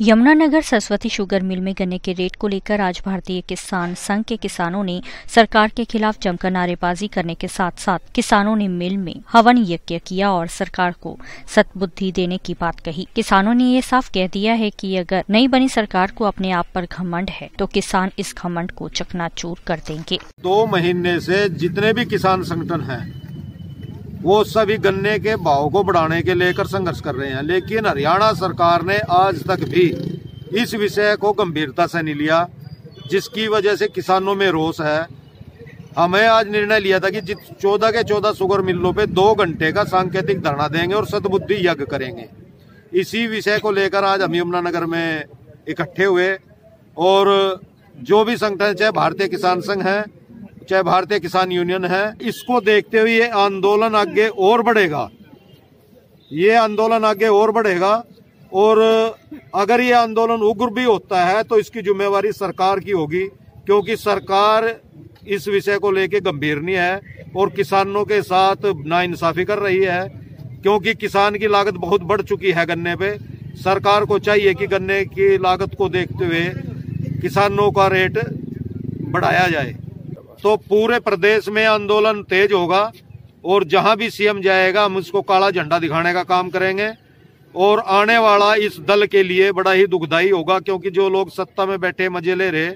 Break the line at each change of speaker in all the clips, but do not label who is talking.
Yamunanagar Saraswati sugar mill में गन्ने के रेट को लेकर आज भारतीय किसान संघ के किसानों ने सरकार के खिलाफ जमकर नारेबाजी करने के साथ साथ किसानों ने मिल में हवन यज्ञ किया और सरकार को सतबुद्धि देने की बात कही। किसानों ने ये साफ़ कह दिया है कि अगर नई बनी सरकार को अपने आप पर घमंड है तो किसान इस घमंड को चकनाचूर कर देंगे।
दो महीने से जितने भी किसान संगठन हैं वो सभी गन्ने के भाव को बढ़ाने के लेकर संघर्ष कर रहे हैं। लेकिन हरियाणा सरकार ने आज तक भी इस विषय को गंभीरता से नहीं लिया, जिसकी वजह से किसानों में रोष है। हमें आज निर्णय लिया था कि जित चौदह के चौदह शुगर मिलों पे दो घंटे का सांकेतिक धरना देंगे और सदबुद्धि यज्ञ करेंगे। इसी विषय को लेकर आज हम यमुनानगर में इकट्ठे हुए और जो भी संगठन चाहे, भारतीय किसान संघ है चाहे भारतीय किसान यूनियन है, इसको देखते हुए ये आंदोलन आगे और बढ़ेगा। ये आंदोलन आगे और बढ़ेगा और अगर ये आंदोलन उग्र भी होता है तो इसकी जिम्मेवारी सरकार की होगी, क्योंकि सरकार इस विषय को लेकर गंभीर नहीं है और किसानों के साथ नाइंसाफी कर रही है, क्योंकि किसान की लागत बहुत बढ़ चुकी है गन्ने पे। सरकार को चाहिए कि गन्ने की लागत को देखते हुए किसानों का रेट बढ़ाया जाए। तो पूरे प्रदेश में आंदोलन तेज होगा और जहाँ भी सीएम जाएगा, हम उसको काला झंडा दिखाने का काम करेंगे। और आने वाला इस दल के लिए बड़ा ही दुखदायी होगा, क्योंकि जो लोग सत्ता में बैठे, मज़े ले रहे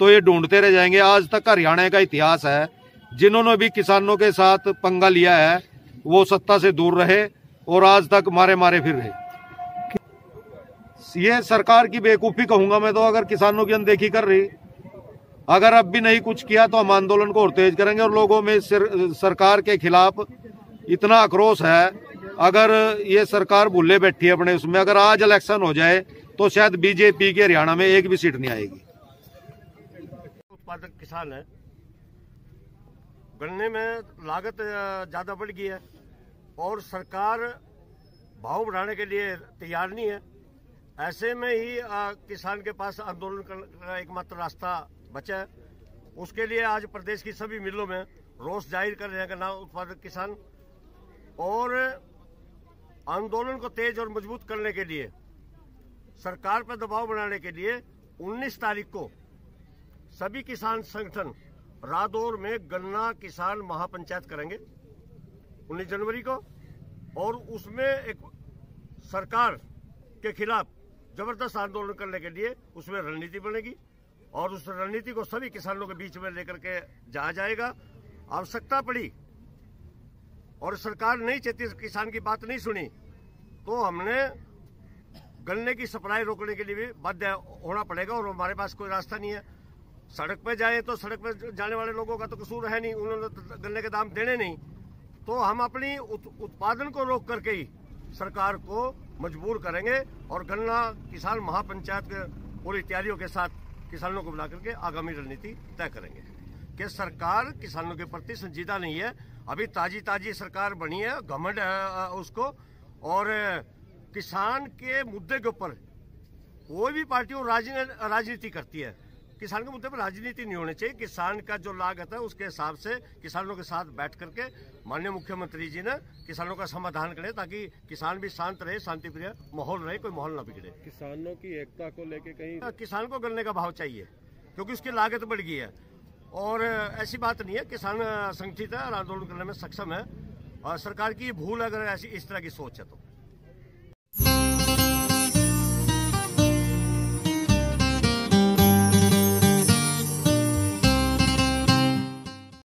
तो ये ढूंढते रह जाएँगे। आज तक हरियाणा का इतिहास है, जिन्होंने भी किसानों के साथ पंगा लिया है, वो सत्ता से दूर रहे और आज तक मारे मारे फिर रहे। ये सरकार की बेवकूफ़ी कहूँगा मैं तो अगर किसानों की अनदेखी कर रही अगर अब भी नहीं कुछ किया तो हम आंदोलन को और तेज करेंगे और लोगों में सिर, सरकार के खिलाफ इतना आक्रोश है। अगर ये सरकार भूले बैठी है अपने उसमें अगर आज इलेक्शन हो जाए तो शायद बीजेपी के हरियाणा में एक भी सीट नहीं आएगी।
उत्पादक किसान है। गन्ने में लागत ज़्यादा बढ़ गई है और सरकार भाव बढ़ाने के लिए तैयार नहीं है। ऐसे में ही किसान के पास आंदोलन का एकमात्र रास्ता बचा उसके लिए आज प्रदेश की सभी मिलों में रोष ज़ाहिर कर रहे हैं गन्ना उत्पादक किसान। और आंदोलन को तेज और मज़बूत करने के लिए, सरकार पर दबाव बनाने के लिए 19 तारीख को सभी किसान संगठन रादौर में गन्ना किसान महापंचायत करेंगे 19 जनवरी को। और उसमें एक सरकार के खिलाफ ज़बरदस्त आंदोलन करने के लिए उसमें रणनीति बनेगी। और उस रणनीति को सभी किसानों के बीच में लेकर के जाया जाएगा। आवश्यकता पड़ी और सरकार नहीं चाहती किसान की बात नहीं सुनी तो हमने गन्ने की सप्लाई रोकने के लिए भी बाध्य होना पड़ेगा और हमारे पास कोई रास्ता नहीं है। सड़क पे जाए तो सड़क पे जाने वाले लोगों का तो कसूर है नहीं, उन्होंने तो गन्ने के दाम देने नहीं। तो हम अपनी उत्पादन को रोक करके ही सरकार को मजबूर करेंगे और गन्ना किसान महापंचायत पूरी तैयारियों के साथ किसानों को बुला करके आगामी रणनीति तय करेंगे। कि सरकार किसानों के प्रति संजीदा नहीं है, अभी ताजी ताजी सरकार बनी है घमंड उसको, और किसान के मुद्दे के ऊपर कोई भी पार्टी राजनीति करती है किसान के मुद्दे पर राजनीति नहीं होनी चाहिए। किसान का जो लागत है उसके हिसाब से किसानों के साथ बैठ करके माननीय मुख्यमंत्री जी ने किसानों का समाधान करें ताकि किसान भी शांत रहे शांति प्रिय माहौल रहे कोई माहौल ना बिगड़े।
किसानों की एकता को लेकर कहीं
हाँ, किसान को गन्ने का भाव चाहिए क्योंकि उसकी लागत बढ़ गई है। और ऐसी बात नहीं है किसान संगठित है और आंदोलन करने में सक्षम है। और सरकार की भूल अगर ऐसी इस तरह की सोच है तो।